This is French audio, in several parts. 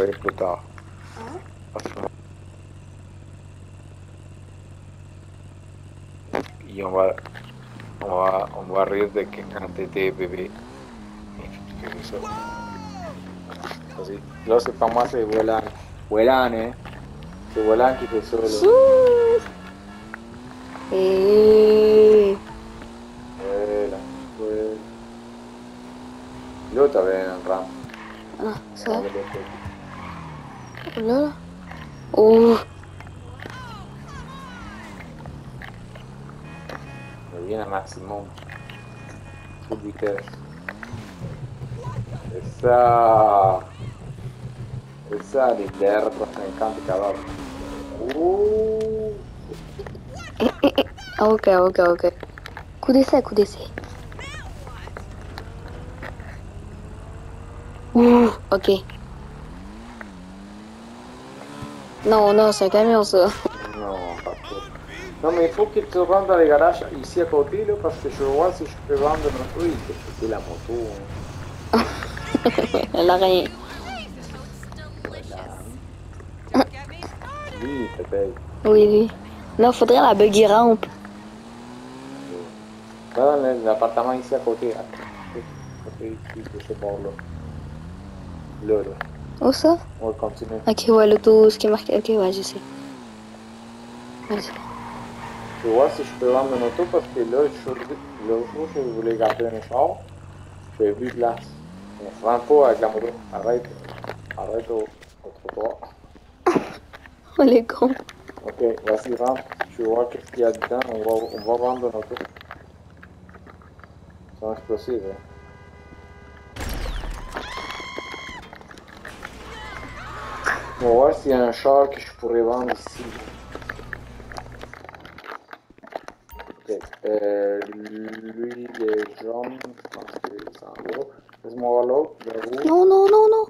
ha explotado. Y un, bar, un, bar, un de que antes de bebé. Así. Los que más pues se vuelan. Vuelan, eh. Se vuelan que te solo. Sí. Luego también en RAM. Ah, Não. O. Marina Maximum. Publica. Essa. Essa lidera pra 50 cavalos. Uh. ok ok, ok, uh, ok. Trop. Non, mais il faut que tu rentres dans les garages ici à côté, là, parce que je vois si je peux vendre notre... Oui, c'est la moto. Elle a rien. Oui, peut-être. Oui, oui. Non, faudrait la buggy rampe. Va dans l'appartement ici à côté. À côté ici, de ce bord-là. Où ça? On va continuer. Ok, ouais, l'auto, ce qui est marqué. Ok, ouais, je sais. Vas-y. Je vois si je peux vendre mon auto parce que là, je- l'autre jour, je voulais garder un char. J'ai vu place. On rentre pas avec la moto. Arrête. Arrête au, au trottoir. Oh, les cons. Ok, vas-y, rentre. Tu vois qu'est-ce qu'il y a dedans. On va, on va vendre notre auto. C'est explosif, hein. On va voir s'il y a un char que je pourrais vendre ici. Ok. Euh, lui, il est jaune. Je pense que c'est en gros. Laisse-moi voir l'autre. Le rouge. Non, non, non, non.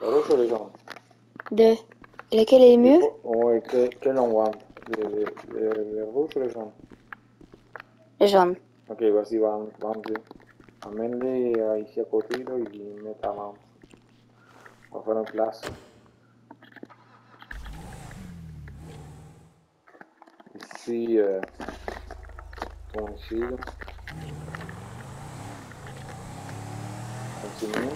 Le rouge ou le jaune? De. Lequel est mieux? Oui, que, quel on vend? Le, le, le, le rouge ou le jaune? Le jaune. Ok, vas-y, vend- vends-le. Amène-les euh, ici à côté, là, ils mettent à vendre. On va faire une place. Cia contigo. Continua.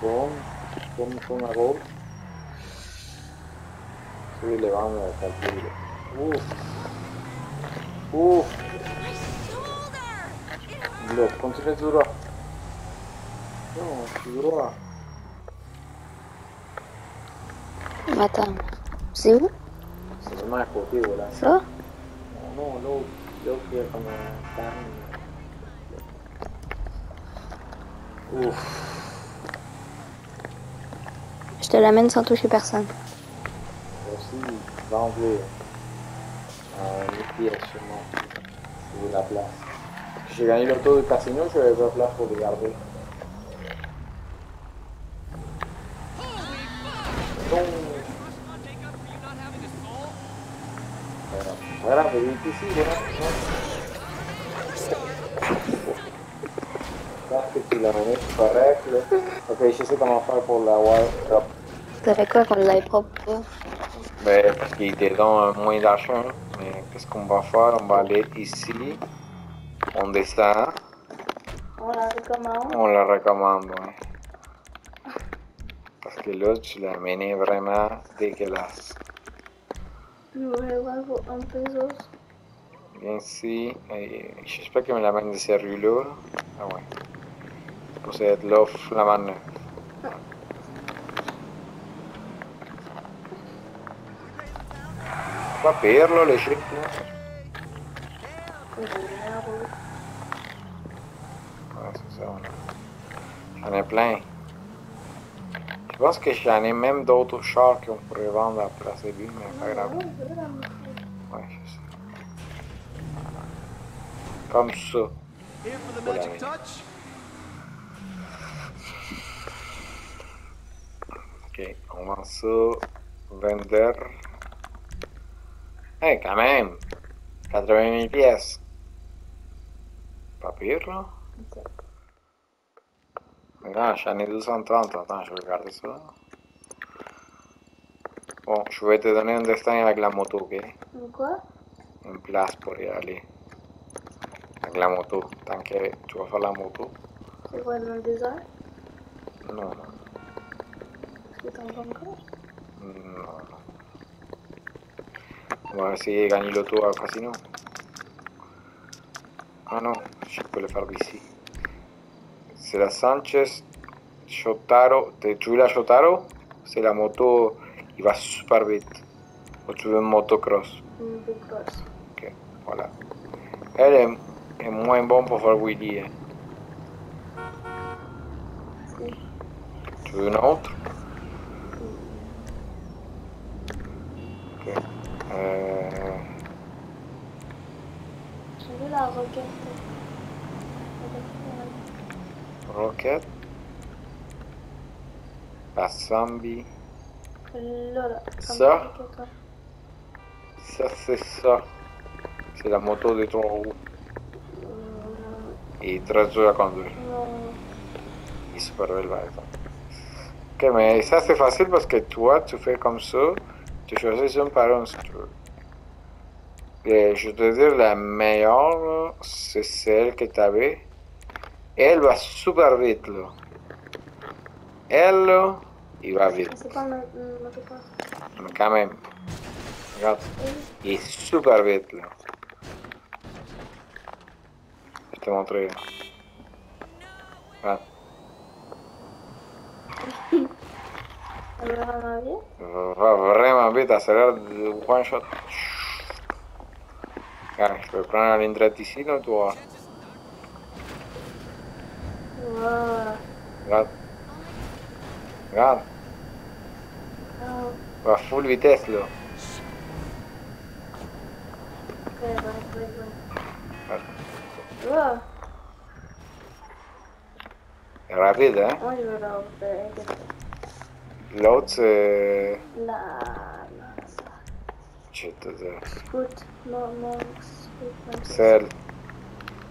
Bom, como com a gol. Sim, levando a captura. Uf! Uf! Блядь, quanto tempo durou? Não, durou lá. Matamos. C'est? C'est vraiment à côté, voilà. Ça? Non, l'autre, l'autre, il y a comme un. Ouf. Je te l'amène sans toucher personne. Aussi, vendre euh, une pièce sûrement. Pour la place. J'ai gagné l'auto du casino, je pas de place pour les garder. Donc, voilà. Voilà, vous êtes ici, correct, là. Ok, je sais comment faire pour l'avoir propre. Ça fait quoi qu'on l'ait propre? toi? Ben, parce qu'il était dans moins d'argent. Mais qu'est-ce qu'on va faire? On va aller ici. On descend. On la recommande. On le recommande, ouais. Parce que là, tu l'as amené vraiment dégueulasse. Ouais, ouais, pour un pesos. Viens ici. Et j'espère qu'il me l'amène de ces rues-là. Ah ouais. Flamand neuf. Pas pire, là, les chips, là. Ouais, c'est ça. J'en ai plein. Je pense que j'en ai même d'autres chars qu'on pourrait vendre à la place mais pas grave. Kamsu. Ok, vamos a vender. ¡Eh, hey, Kamen! Mil pies! ¿Para pedirlo? Venga, já nem dos tanto, están a jogar de eso. Oh, yo voy a tener donde están en la clamotuque. ¿En cuál? En Plaspor, ya, ali. Avec la moto. Tant que tu vas faire la moto. C'est quoi dans le désert Non, non, Est-ce que t'en as encore? Non. non. On va essayer de gagner l'auto au casino. Ah non, je peux le faire d'ici. C'est la Sanchez Shotaro. Tu veux la Shotaro? C'est la moto qui va super vite. Ou tu veux une motocross? Une big cross. Ok, voilà. Elle est, est moins bonne pour faire wheelie. hein. Tu veux une autre? Ok. Euh, vu la roquette. Rocket. La Zambi. Là, là. comme Ça? roquette. Ça, c'est ça. C'est la moto de trois roues. Très dur à conduire. Non. Et super belle, par exemple. Ok, mais ça, c'est facile parce que toi, tu fais comme ça. Tu choisis une par une si tu veux. Et je te dire, la meilleure, c'est celle que tu avais. Elle va super vite, là. Elle, là, il va vite. C'est pas. Mais quand même. Regarde, il est super vite, là. attimo prima. Eh. Vrema biti acelerat one shot. Kaj, što prendere pravna lindra ti sino tu? Gad. Gad. Va full viteslo. Rapide, hein? Faire L'autre, c'est... la... Je te. Celle.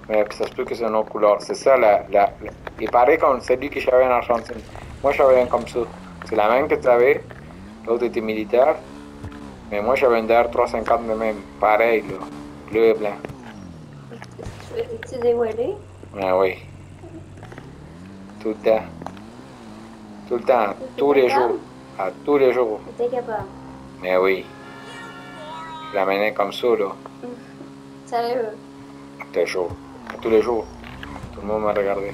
Mais ça se peut que c'est une autre couleur. C'est ça, la, la, Il paraît comme celui que j'avais en Argentine. Moi, j'avais un comme ça. C'est la même que tu avais. L'autre était militaire. Mais moi, j'avais un DR350 de même. Pareil, là. Bleu et blanc. Tu des wheelies? Ah oui. Tout le temps. Tout le temps. Tous les jours. À tous les jours. T'es capable. Mais oui. Je l'amenais comme ça, là. Sérieux? C'était chaud. À tous les jours. Tout le monde m'a regardé.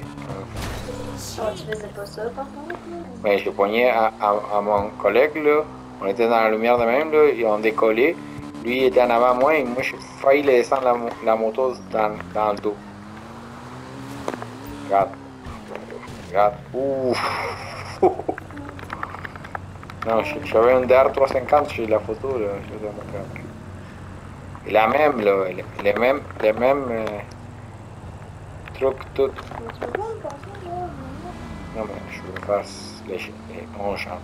Oh, tu faisais pas ça, par contre? Mais je le poignais à, à- à mon collègue, là. On était dans la lumière de même, là. Ils ont décollé. Lui, il était en avant moi et moi, j'ai failli le descendre la, mo- la moto dans, dans le dos. Regarde. Grazie. Uff. No, avevano de hartul ăsta în cam și le-a făcut, și de mâncat. Le-am, le, le-am, le-am, eh, truc tot. Nu mai știu, fac leșe, un șamp.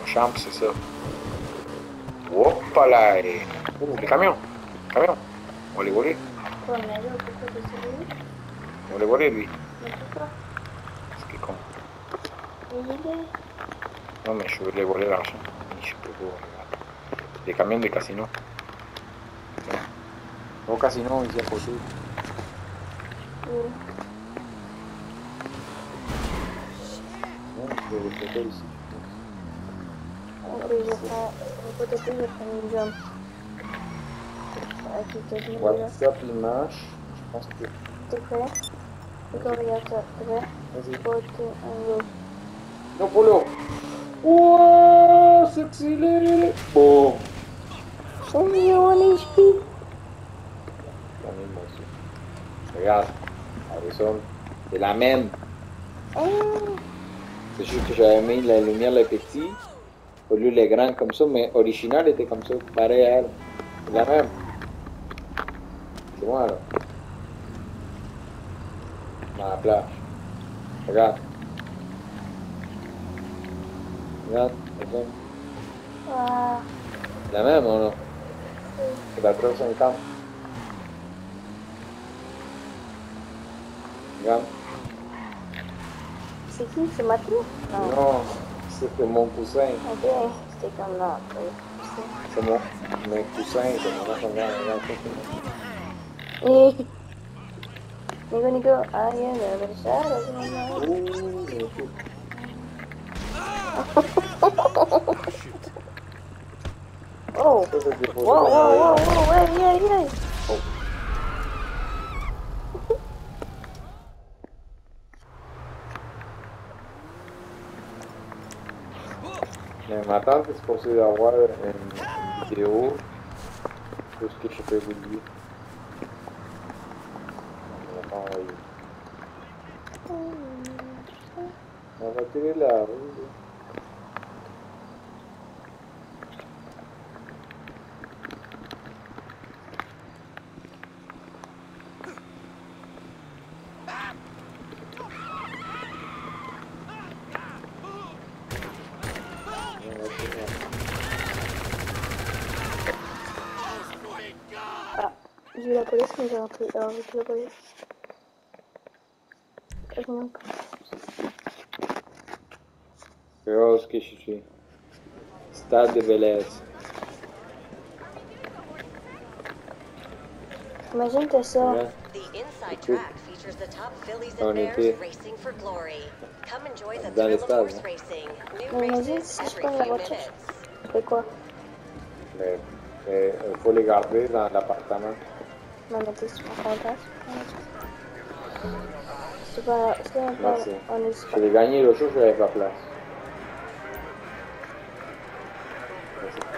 Un șamp să se... Opa la e... Un uh, camion, camion. O le gori? O le gori lui? No me suele volar allá, ni yo puedo De camión de casi no. O casi no, decía José. WhatsApp je pense que. Y a ça. Vas-y. Non! Wow, c'est accéléré! Bon! A un HP! La même aussi. Regarde, Harrison, c'est la même. Ah! C'est juste que j'avais mis la lumière les petits, au lieu les grands comme ça, mais original était comme ça, pareil à elle. C'est la même. C'est moi là. Dans la plage. Regarde. Regarde, Harrison. Ah! La même ou non? C'est la 350. Regarde. C'est qui C'est Mathieu Non. Non, c'était mon cousin. Ok, c'était comme là. C'est mon mes cousins, c'est mon. Eh. Nico, Nico, the shadow of my Ouh, oh, oh, oh, oh, oh, oh, oh, oh, oh, oh, Me mataste por ser agora é, em DO. Depois que eu pego ali. Calma aí. Ela vai trilhar. Eu la police, mais j'ai repris. Alors, j'ai pris la police. Je viens. Rose que je suis. Stade de Belize. Imagine t'as ça. The inside track features the top fillies On and racing for glory. Come enjoy the thrill of horse racing. New races every minutes. Quoi? Mais mais il faut les garder dans l'appartement. Non, mais t'es sur. C'est pas. C'est pas. Merci. On est Je gagné n'avais pas place.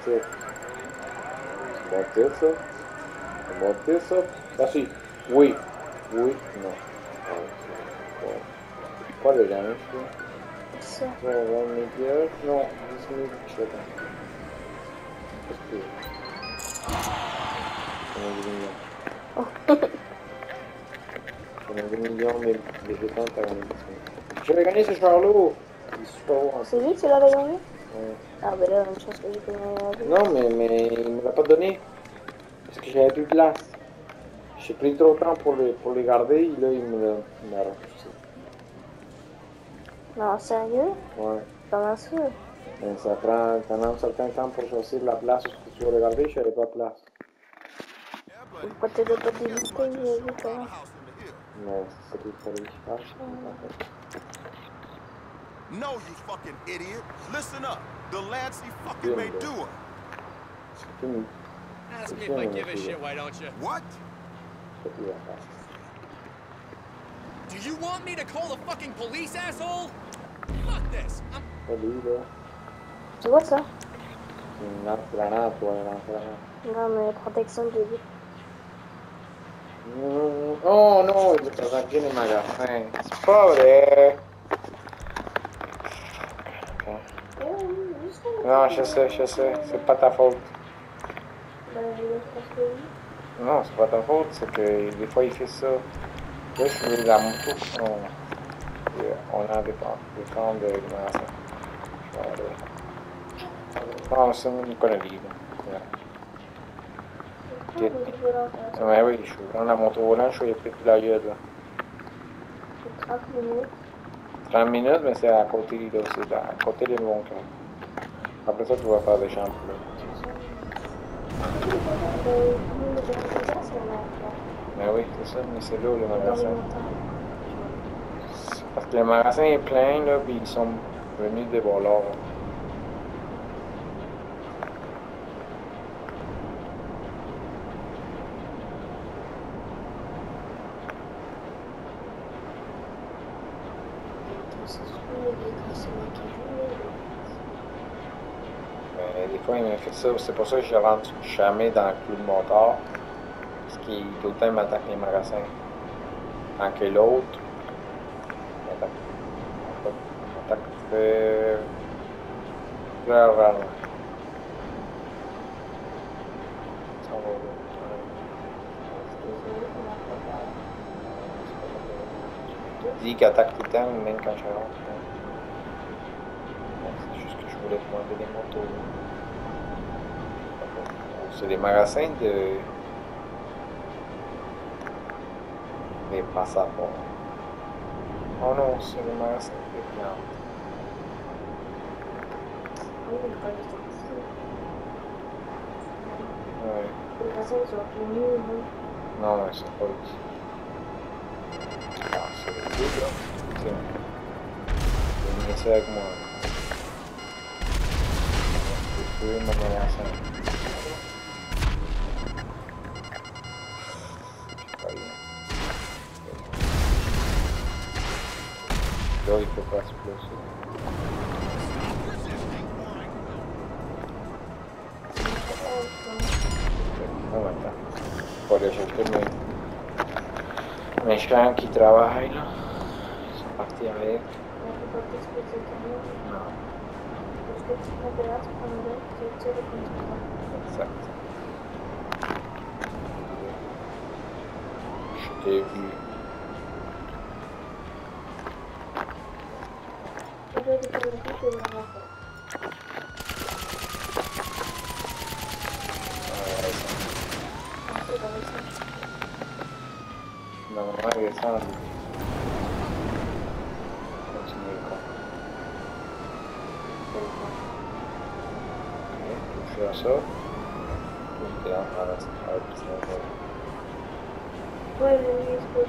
C'est tir, ça. Tir, ça. Ça, si. Oui. Oui. Non. Pas le crois. ça. Ouais, 20 médias. Non, 10 minutes, pas. Qu'est-ce que On a 2 millions, mais les jetons, t'as gagné 10 millions. J'avais gagné ce Charlot! Il est super haut C'est lui qui l'avait gagné? Ouais. Ah, ben là, une chance que j'ai gagné. Non, mais, mais il me l'a pas donné. Parce que j'avais plus de place. J'ai pris trop de temps pour les, pour les garder, et là, il me l'a repoussé. Non, sérieux? Ouais. Comment ça? Mais ça prend pendant un certain temps pour choisir la place où tu veux regarder, je n'avais pas de place. Pourquoi t'as pas débité No, you fucking idiot. Listen up. The Lancy fucking may do it. Ask me if I give a shit, why don't you? What? Do you want me to call the fucking police, asshole? Fuck this! I'm... Tu vois ça Non, c'est la nave, toi, I'm going to protection, j'ai. No, no, tranquilo Magalhães. Pobre. Não, já sei, já sei. Se Botafogo. Não, se Botafogo, c'est que des fois il fait eu Là, je suis dans mon tour. On, a des camps de masse. Não, isso não é livre. Là. Ouais. Oui, je suis dans la moto volante, je suis épais de la gueule, là. 30 minutes. 30 minutes, mais c'est à côté, là, c'est à côté des camps. Après ça, tu vas faire des là. Mais oui, c'est ça, mais c'est là, le magasin. Parce que le magasin est plein, là, puis ils sont venus des voleurs. Mais des fois, il m'a fait ça. C'est pour ça que je rentre jamais dans le clou de moteur. Parce qu'il tout le temps m'attaque les magasins. Tant que l'autre, m'attaque. m'attaque. Ça va, Il dit qu'il attaque tout le temps, même quand je rentre. Demander des motos. C'est des magasins de. des passaports. Oh non, c'est le magasin de ici, Ouais. non? Non, mais c'est pas ici. Ah, c'est le. Tiens. Venez avec moi. subiendo por la zona. Lógico, para explosivo. No, no, no. Por eso es que me, me trabaja y no. Esa partida de. секретариат фонды директора Давай, я сам. Хорошо. Ja, alles halb. Wollen wir nicht gut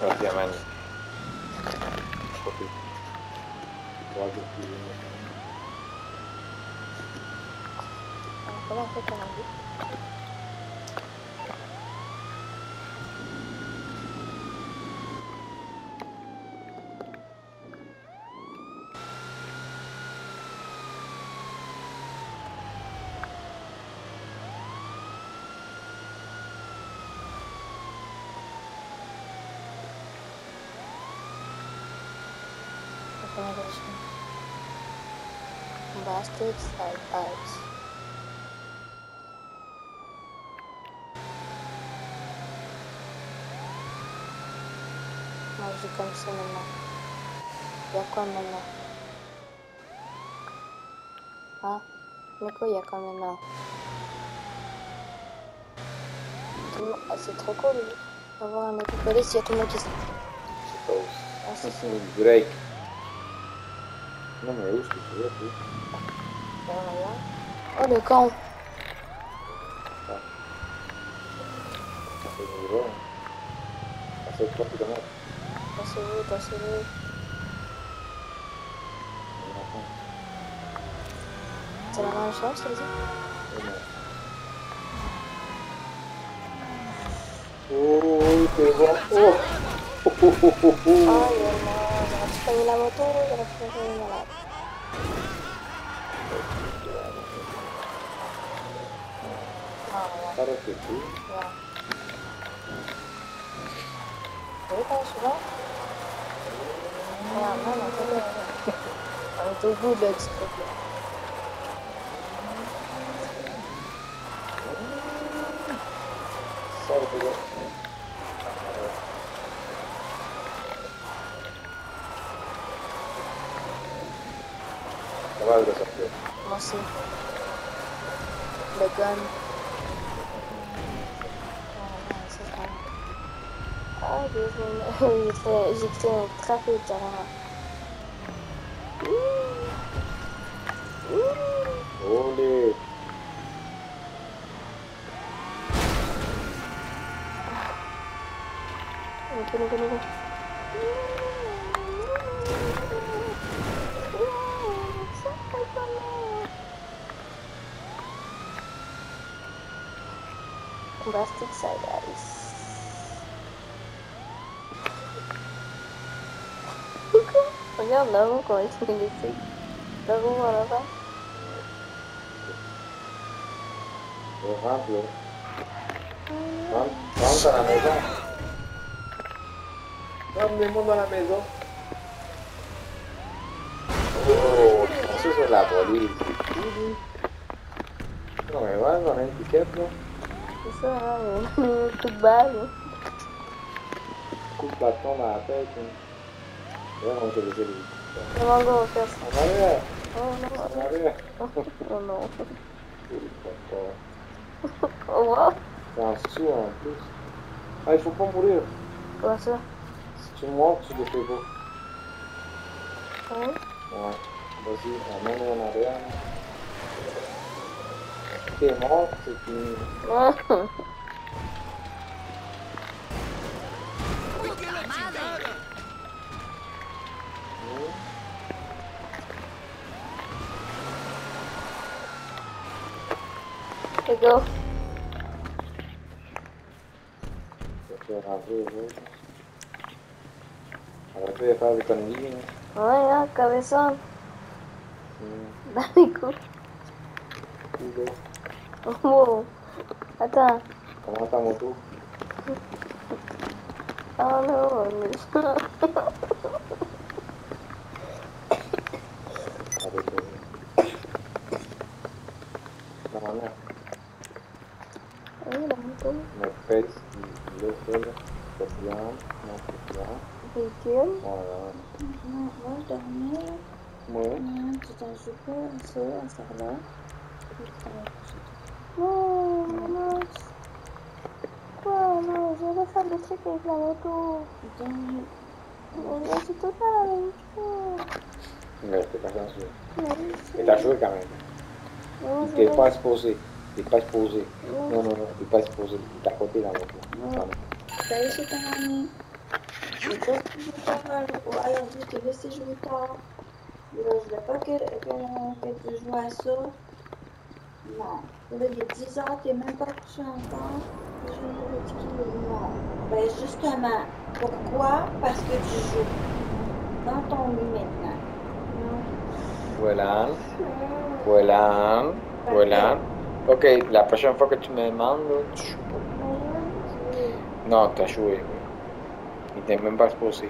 Hagyja menni. Kopi. Vagyok kívülni. Akkor van, hogy Конечно. Bastard Side Arts. Музыкам синема. Якомина. А? Мико Якомина. Ah, c'est trop cool d'avoir un mec police, il y a tout le monde qui se... Je suppose. Ah, c'est une break. Non, mais où est-ce que tu vas? Oh le camp C'est. C'est commence. Passez-le, passez-le. C'est la même chose, ça veut dire Oh, t'es bon. Oh. Oh, oh, oh, oh, Oh, la motore e la pressione della lata. Stare qui tu? No. Dove vai su là? No, no, no, quello è... Ha avuto il village proprio. Sorry, gun. Ah, non, c'est ça. Ah, j'ai fait un trafic carrément. Olé. Nico, Nico, Nico. plastic side eyes. Olha o logo com esse desse logo morava. Rápido. Vamos a la mesa. Vamos a la mesa. Oh, eso es la policía. No me van a 27, ¿no? pessoal, tudo bom? Culpa tomar é com. Eu não sei se ele. Eu não vou fazer isso. é. Agora é. Não. Culpa toma. Tá suando. Aí foi bom por ele. Passa. Tinha um óculos que pegou. Hum? Ah, mas a mão é na areia. Nossa, que... Nossa. Pegou. Agora você vai fazer caminho, né? Olha, ó, cabeção. Dá-me cu. Cuidado. On. Wow. Attends. Comment ta moto? Oh non. La manière. Oui, la moto. Notre face, il est là, Sofiane, mon Sofiane. Véhicule. Voilà. Moi, je dormais. Moi, ça là. Non, non. Quoi, je des trucs avec la moto. Mais c'est tout le temps la même chose. mais t'es pas censé. Mais t'as joué quand même. Je T'es pas exposé. T'es pas exposé. Non. Non, non, t'es pas exposé. T'es à côté dans l'auto. Non. Salut, c'est ton ami. Je vais pas jouer tard. Alors, je t'ai laissé jouer tard. Là, je voulais pas que, que, que tu joues à ça. Non. Là, il est 10 heures, t'es même pas couché encore. Je vais te dire non. Ben, justement. Pourquoi? Parce que tu joues. Dans ton lit maintenant. Non. Voilà. Voilà. Voilà. Ok, la prochaine fois que tu me demandes, tu joues pas. Non, t'as joué. oui. Il t'est même pas exposé.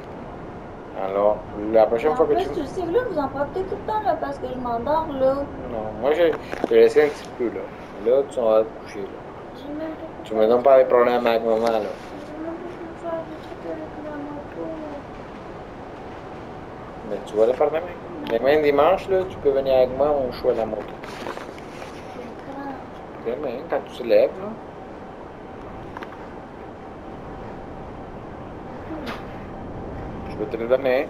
Alors, la prochaine En fois que plus, tu... tu sais, là, vous en profitez tout le temps, là, parce que je m'endors, là. Non, moi, je je t'ai laissé un petit peu, là. Là, tu vas te coucher, là. Tu me donnes pas des problèmes avec maman, là. j'ai même pas pu faire des trucs avec la moto. Tu vas le faire demain. Demain, dimanche, là, tu peux venir avec moi, on à la moto. Demain, quand tu te lèves, là. Je vais te le donner.